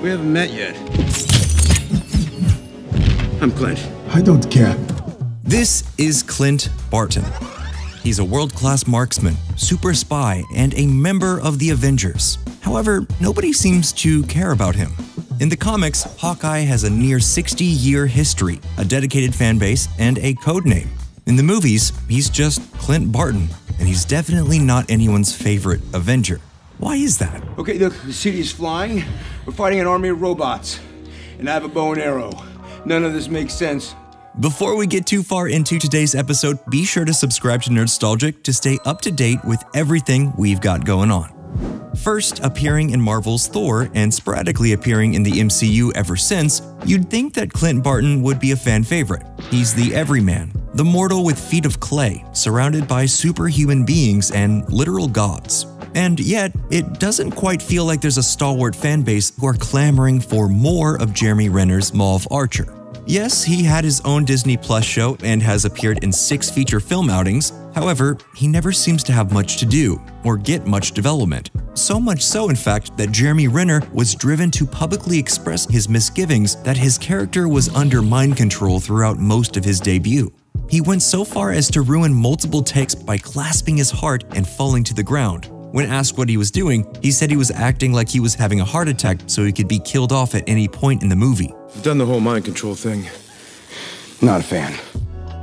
We haven't met yet. I'm Clint. I don't care. This is Clint Barton. He's a world class marksman, super spy, and a member of the Avengers. However, nobody seems to care about him. In the comics, Hawkeye has a near 60 year history, a dedicated fan base, and a code name. In the movies, he's just Clint Barton, and he's definitely not anyone's favorite Avenger. Why is that? Okay, look, the city is flying. We're fighting an army of robots. And I have a bow and arrow. None of this makes sense. Before we get too far into today's episode, be sure to subscribe to Nerdstalgic to stay up to date with everything we've got going on. First appearing in Marvel's Thor and sporadically appearing in the MCU ever since, you'd think that Clint Barton would be a fan favorite. He's the everyman, the mortal with feet of clay, surrounded by superhuman beings and literal gods. And yet, it doesn't quite feel like there's a stalwart fanbase who are clamoring for more of Jeremy Renner's Mauve Archer. Yes, he had his own Disney Plus show and has appeared in six feature film outings. However, he never seems to have much to do or get much development. So much so, in fact, that Jeremy Renner was driven to publicly express his misgivings that his character was under mind control throughout most of his debut. He went so far as to ruin multiple takes by clasping his heart and falling to the ground. When asked what he was doing, he said he was acting like he was having a heart attack so he could be killed off at any point in the movie. I've done the whole mind control thing. Not a fan.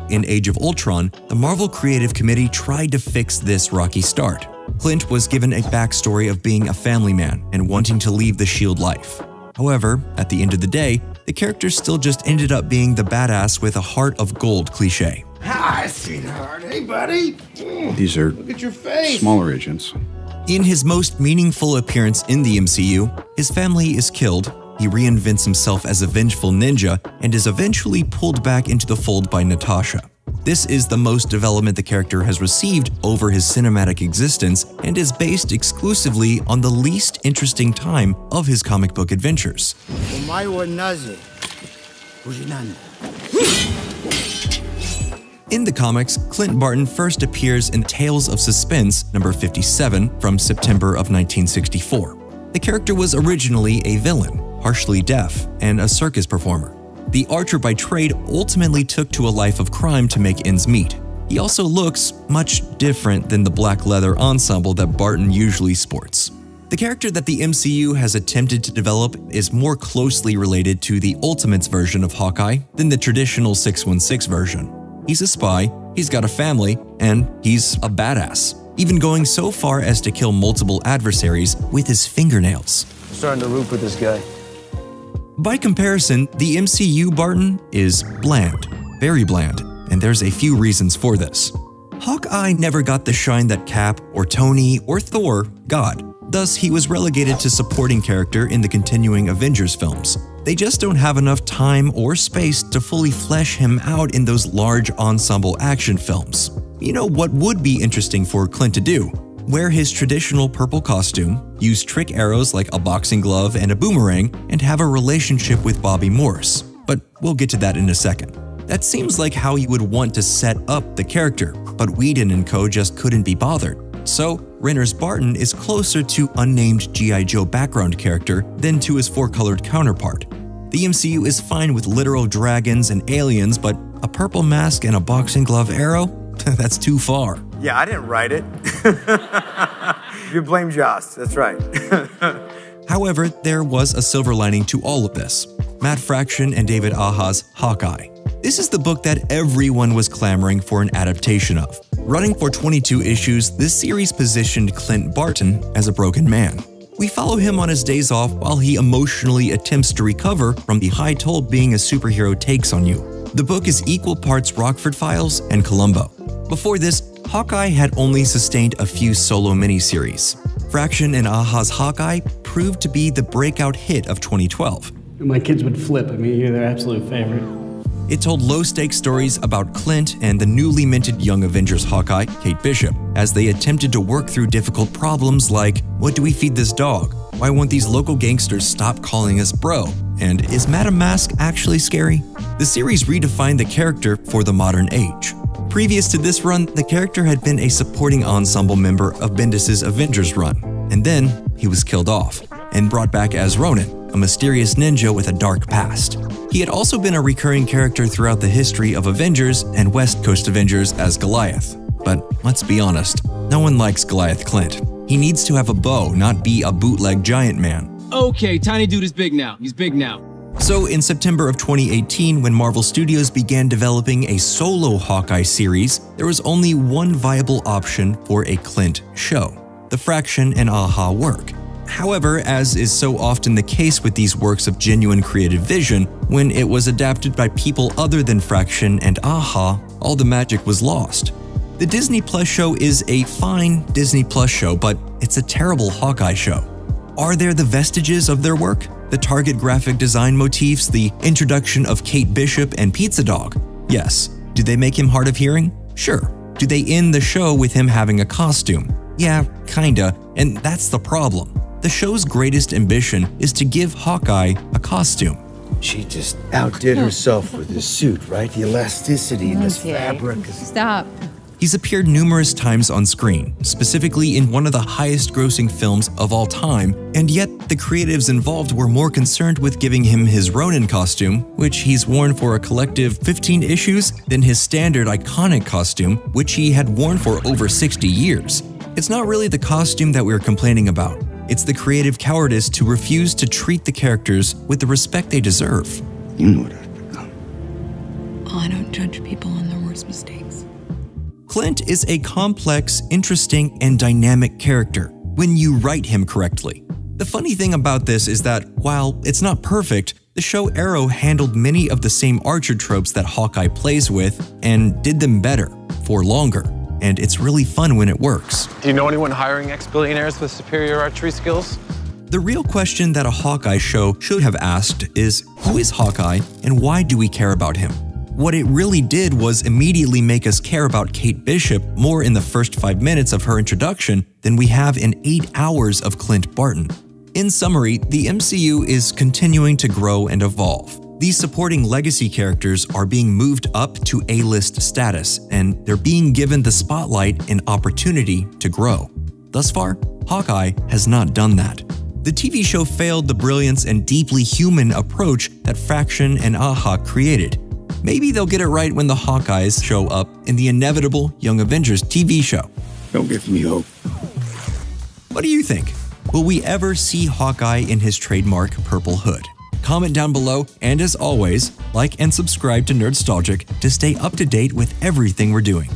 In Age of Ultron, the Marvel Creative Committee tried to fix this rocky start. Clint was given a backstory of being a family man and wanting to leave the SHIELD life. However, at the end of the day, the character still just ended up being the badass with a heart of gold cliche. Hi, sweetheart. Hey, buddy. These are Look at your face. smaller agents. In his most meaningful appearance in the MCU, his family is killed, he reinvents himself as a vengeful ninja, and is eventually pulled back into the fold by Natasha. This is the most development the character has received over his cinematic existence and is based exclusively on the least interesting time of his comic book adventures. In the comics, Clint Barton first appears in Tales of Suspense number 57 from September of 1964. The character was originally a villain, harshly deaf, and a circus performer. The archer by trade ultimately took to a life of crime to make ends meet. He also looks much different than the black leather ensemble that Barton usually sports. The character that the MCU has attempted to develop is more closely related to the Ultimates version of Hawkeye than the traditional 616 version. He's a spy, he's got a family, and he's a badass, even going so far as to kill multiple adversaries with his fingernails. starting to root for this guy. By comparison, the MCU Barton is bland, very bland, and there's a few reasons for this. Hawkeye never got the shine that Cap or Tony or Thor got. Thus, he was relegated to supporting character in the continuing Avengers films. They just don't have enough time or space to fully flesh him out in those large ensemble action films. You know what would be interesting for Clint to do? Wear his traditional purple costume, use trick arrows like a boxing glove and a boomerang, and have a relationship with Bobbi Morse. But we'll get to that in a second. That seems like how you would want to set up the character, but Whedon and co just couldn't be bothered. So, Renner's Barton is closer to unnamed G.I. Joe background character than to his four colored counterpart. The MCU is fine with literal dragons and aliens, but a purple mask and a boxing glove arrow? That's too far. Yeah, I didn't write it. you blame Joss. That's right. However, there was a silver lining to all of this Matt Fraction and David Aja's Hawkeye. This is the book that everyone was clamoring for an adaptation of. Running for 22 issues, this series positioned Clint Barton as a broken man. We follow him on his days off while he emotionally attempts to recover from the high toll being a superhero takes on you. The book is equal parts Rockford Files and Columbo. Before this, Hawkeye had only sustained a few solo miniseries. Fraction and Aja's Hawkeye proved to be the breakout hit of 2012. My kids would flip. I mean, you're their absolute favorite. It told low stakes stories about Clint and the newly minted Young Avengers Hawkeye, Kate Bishop, as they attempted to work through difficult problems like what do we feed this dog? Why won't these local gangsters stop calling us bro? And is Madame Masque actually scary? The series redefined the character for the modern age. Previous to this run, the character had been a supporting ensemble member of Bendis' Avengers run, and then he was killed off and brought back as Ronin. A mysterious ninja with a dark past. He had also been a recurring character throughout the history of Avengers and West Coast Avengers as Goliath. But let's be honest, no one likes Goliath Clint. He needs to have a bow, not be a bootleg giant man. Okay, Tiny Dude is big now. He's big now. So, in September of 2018, when Marvel Studios began developing a solo Hawkeye series, there was only one viable option for a Clint show the Fraction and Aja work. However, as is so often the case with these works of genuine creative vision, when it was adapted by people other than Fraction and Aja, all the magic was lost. The Disney Plus show is a fine Disney Plus show, but it's a terrible Hawkeye show. Are there the vestiges of their work? The Target graphic design motifs, the introduction of Kate Bishop and Pizza Dog? Yes. Do they make him hard of hearing? Sure. Do they end the show with him having a costume? Yeah, kinda, and that's the problem. The show's greatest ambition is to give Hawkeye a costume. She just outdid herself with this suit, right? The elasticity in this Okay. fabric. Stop. He's appeared numerous times on screen, specifically in one of the highest grossing films of all time, and yet the creatives involved were more concerned with giving him his Ronin costume, which he's worn for a collective 15 issues, than his standard iconic costume, which he had worn for over 60 years. It's not really the costume that we're complaining about. It's the creative cowardice to refuse to treat the characters with the respect they deserve. You know what I've become. Well, I don't judge people on their worst mistakes. Clint is a complex, interesting, and dynamic character when you write him correctly. The funny thing about this is that while it's not perfect, the show Arrow handled many of the same Archer tropes that Hawkeye plays with and did them better, for longer. And it's really fun when it works. Do you know anyone hiring ex billionaires with superior archery skills? The real question that a Hawkeye show should have asked is who is Hawkeye and why do we care about him? What it really did was immediately make us care about Kate Bishop more in the first five minutes of her introduction than we have in eight hours of Clint Barton. In summary, the MCU is continuing to grow and evolve. These supporting legacy characters are being moved up to A list status, and they're being given the spotlight and opportunity to grow. Thus far, Hawkeye has not done that. The TV show failed the brilliance and deeply human approach that Fraction and Aja created. Maybe they'll get it right when the Hawkeyes show up in the inevitable Young Avengers TV show. Don't give me hope. What do you think? Will we ever see Hawkeye in his trademark purple hood? Comment down below, and as always, like and subscribe to Nerdstalgic to stay up to date with everything we're doing.